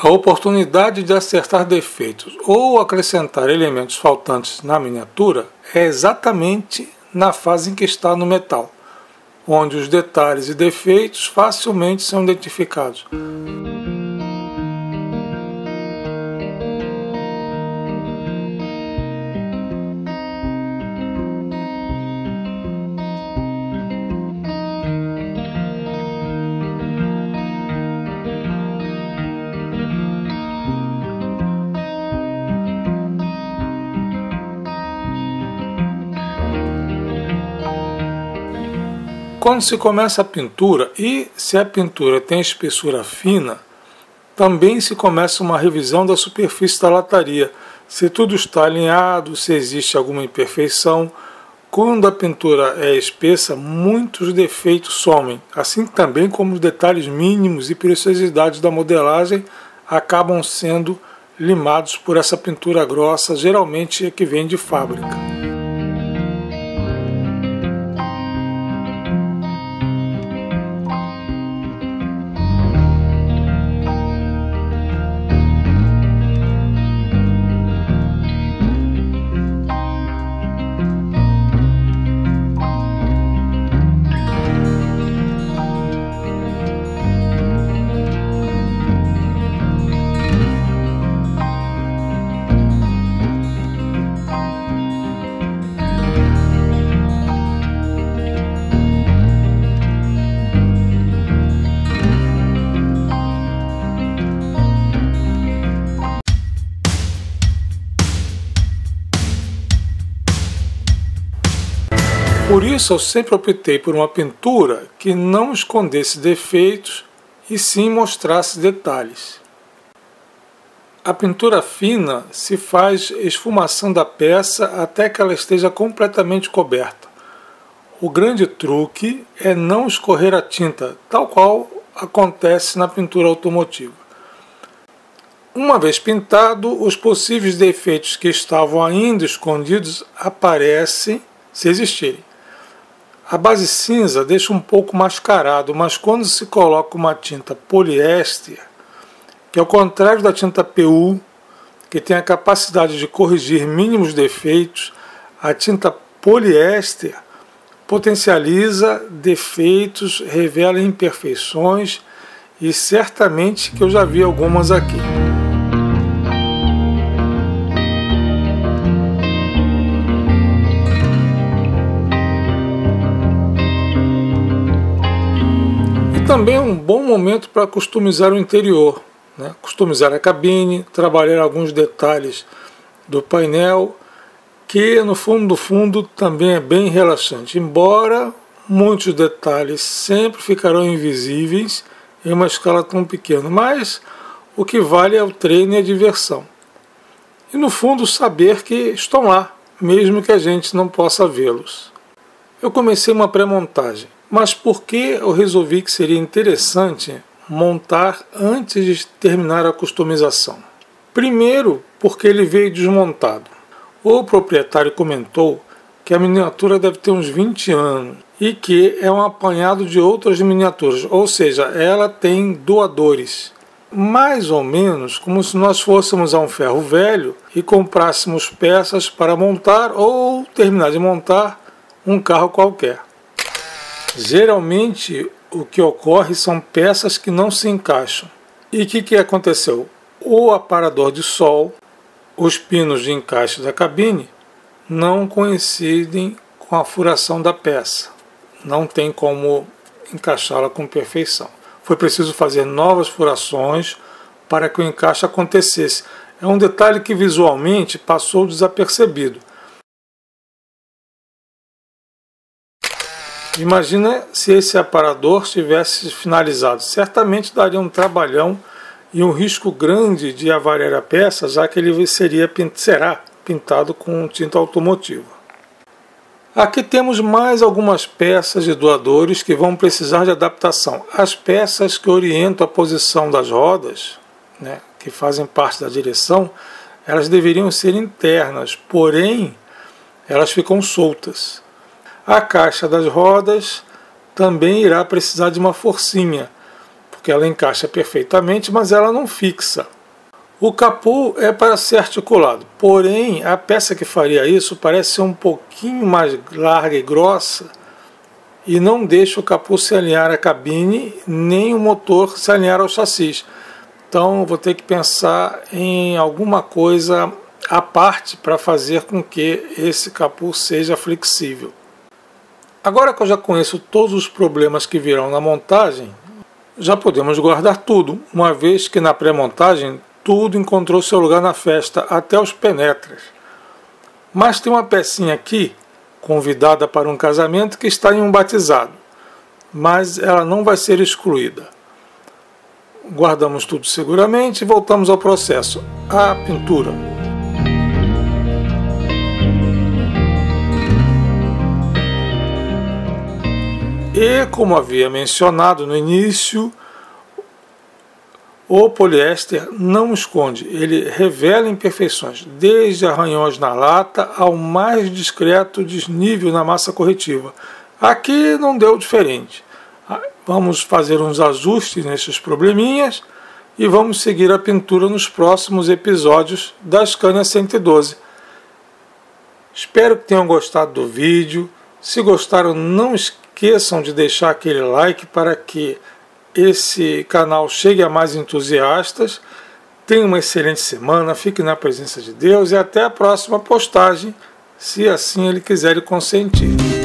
A oportunidade de acertar defeitos ou acrescentar elementos faltantes na miniatura é exatamente na fase em que está no metal, onde os detalhes e defeitos facilmente são identificados. Quando se começa a pintura e se a pintura tem espessura fina, também se começa uma revisão da superfície da lataria, se tudo está alinhado, se existe alguma imperfeição. Quando a pintura é espessa, muitos defeitos somem, assim também como os detalhes mínimos e preciosidades da modelagem acabam sendo limados por essa pintura grossa, geralmente é que vem de fábrica. Por isso eu sempre optei por uma pintura que não escondesse defeitos e sim mostrasse detalhes. A pintura fina se faz esfumação a peça até que ela esteja completamente coberta. O grande truque é não escorrer a tinta, tal qual acontece na pintura automotiva. Uma vez pintado, os possíveis defeitos que estavam ainda escondidos aparecem se existirem. A base cinza deixa um pouco mascarado, mas quando se coloca uma tinta poliéster, que ao contrário da tinta PU, que tem a capacidade de corrigir mínimos defeitos, a tinta poliéster potencializa defeitos, revela imperfeições e certamente que eu já vi algumas aqui. Também é um bom momento para customizar o interior, né? customizar a cabine, trabalhar alguns detalhes do painel, que no fundo do fundo também é bem relaxante, embora muitos detalhes sempre ficarão invisíveis em uma escala tão pequena, mas o que vale é o treino e a diversão. E no fundo saber que estão lá, mesmo que a gente não possa vê-los. Eu comecei uma pré-montagem. Mas por que eu resolvi que seria interessante montar antes de terminar a customização? Primeiro, porque ele veio desmontado. O proprietário comentou que a miniatura deve ter uns 20 anos e que é um apanhado de outras miniaturas, ou seja, ela tem doadores. Mais ou menos como se nós fôssemos a um ferro velho e comprássemos peças para montar ou terminar de montar um carro qualquer. Geralmente o que ocorre são peças que não se encaixam. E o que, que aconteceu? O aparador de sol, os pinos de encaixe da cabine, não coincidem com a furação da peça. Não tem como encaixá-la com perfeição. Foi preciso fazer novas furações para que o encaixe acontecesse. É um detalhe que visualmente passou desapercebido, Imagina se esse aparador tivesse finalizado. Certamente daria um trabalhão e um risco grande de avariar a peça, já que ele seria, será pintado com tinta automotiva. Aqui temos mais algumas peças de doadores que vão precisar de adaptação. As peças que orientam a posição das rodas, né, que fazem parte da direção, elas deveriam ser internas, porém elas ficam soltas. A caixa das rodas também irá precisar de uma forcinha, porque ela encaixa perfeitamente, mas ela não fixa. O capô é para ser articulado, porém a peça que faria isso parece ser um pouquinho mais larga e grossa e não deixa o capô se alinhar à cabine nem o motor se alinhar ao chassi. Então vou ter que pensar em alguma coisa à parte para fazer com que esse capô seja flexível. Agora que eu já conheço todos os problemas que virão na montagem, já podemos guardar tudo, uma vez que na pré-montagem tudo encontrou seu lugar na festa, até os penetras. Mas tem uma pecinha aqui, convidada para um casamento, que está em um batizado, mas ela não vai ser excluída. Guardamos tudo seguramente e voltamos ao processo. A pintura. E, como havia mencionado no início, o poliéster não esconde, ele revela imperfeições, desde arranhões na lata ao mais discreto desnível na massa corretiva. Aqui não deu diferente. Ah, vamos fazer uns ajustes nesses probleminhas e vamos seguir a pintura nos próximos episódios da Scania 112. Espero que tenham gostado do vídeo. Se gostaram, não esqueçam de deixar aquele like para que esse canal chegue a mais entusiastas. Tenha uma excelente semana, fique na presença de Deus e até a próxima postagem, se assim Ele quiser e consentir.